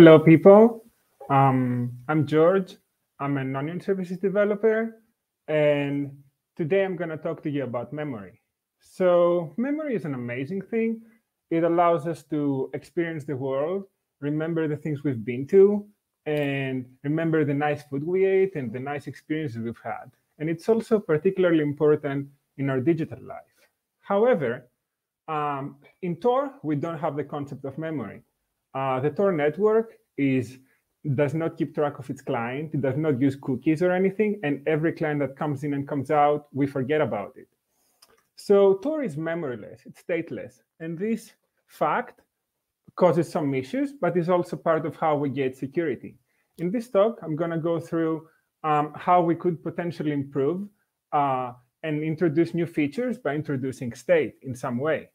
Hello, people. Um, I'm George. I'm an onion services developer. And today I'm going to talk to you about memory. So, memory is an amazing thing. It allows us to experience the world, remember the things we've been to, and remember the nice food we ate and the nice experiences we've had. And it's also particularly important in our digital life. However, um, in Tor, we don't have the concept of memory. Uh, the Tor network is does not keep track of its client. It does not use cookies or anything. And every client that comes in and comes out, we forget about it. So Tor is memoryless, it's stateless. And this fact causes some issues, but is also part of how we get security. In this talk, I'm going to go through um, how we could potentially improve uh, and introduce new features by introducing state in some way.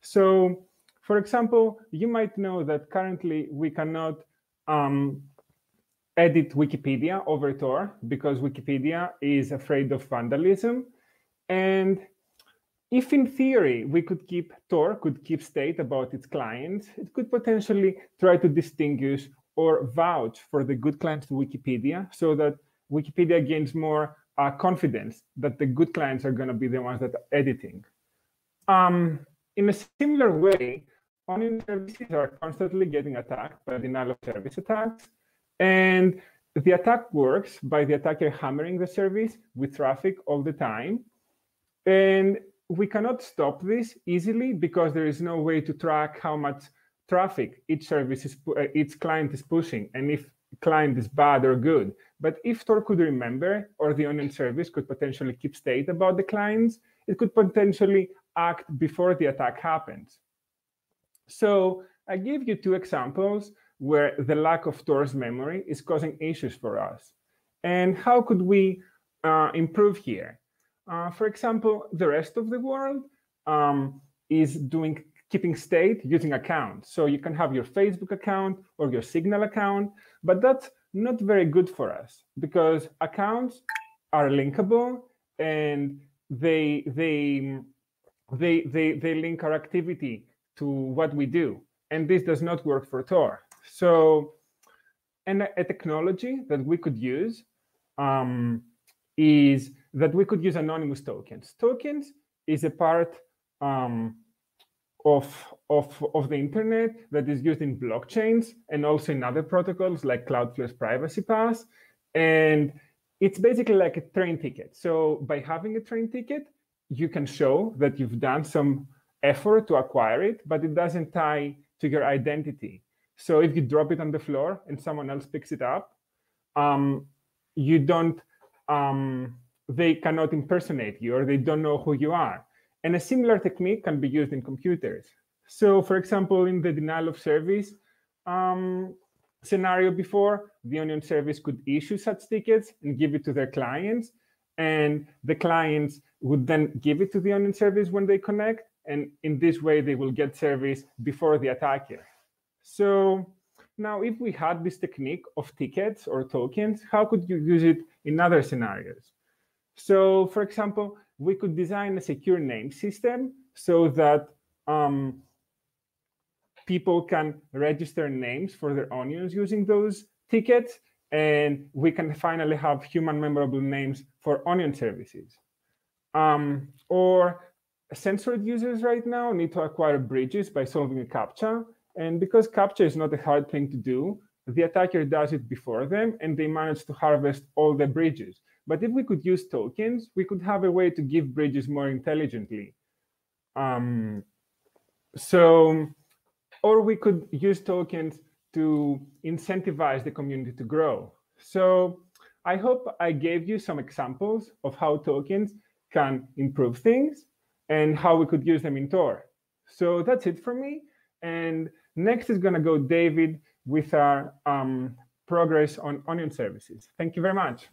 So for example, you might know that currently we cannot um, edit Wikipedia over Tor because Wikipedia is afraid of vandalism. And if in theory we could keep Tor could keep state about its clients, it could potentially try to distinguish or vouch for the good clients to Wikipedia so that Wikipedia gains more uh, confidence that the good clients are going to be the ones that are editing. Um, in a similar way, onion services are constantly getting attacked by denial of service attacks. And the attack works by the attacker hammering the service with traffic all the time. And we cannot stop this easily because there is no way to track how much traffic each service is, uh, each client is pushing and if client is bad or good. But if Tor could remember, or the onion service could potentially keep state about the clients, it could potentially act before the attack happens. So I give you two examples where the lack of Tor's memory is causing issues for us. And how could we uh, improve here? Uh, for example, the rest of the world um, is doing keeping state using accounts. So you can have your Facebook account or your Signal account, but that's not very good for us because accounts are linkable and they they they they, they link our activity to what we do. And this does not work for Tor. So, and a, technology that we could use um, is that we could use anonymous tokens. Tokens is a part um, of, of, of the internet that is used in blockchains and also in other protocols like Cloudflare's Privacy Pass. And it's basically like a train ticket. So by having a train ticket, you can show that you've done some effort to acquire it, but it doesn't tie to your identity. So if you drop it on the floor and someone else picks it up, um, you don't, um, they cannot impersonate you or they don't know who you are. And a similar technique can be used in computers. So for example, in the denial of service um, scenario before, the Onion service could issue such tickets and give it to their clients. And the clients would then give it to the Onion service when they connect and in this way, they will get service before the attacker. So now, if we had this technique of tickets or tokens, how could you use it in other scenarios? So, for example, we could design a secure name system so that um, people can register names for their onions using those tickets, and we can finally have human memorable names for onion services. Um, or censored users right now need to acquire bridges by solving a CAPTCHA. And because CAPTCHA is not a hard thing to do, the attacker does it before them and they manage to harvest all the bridges. But if we could use tokens, we could have a way to give bridges more intelligently. Um, so, or we could use tokens to incentivize the community to grow. So I hope I gave you some examples of how tokens can improve things and how we could use them in Tor. So that's it for me. And next is going to go David with our um, progress on onion services. Thank you very much.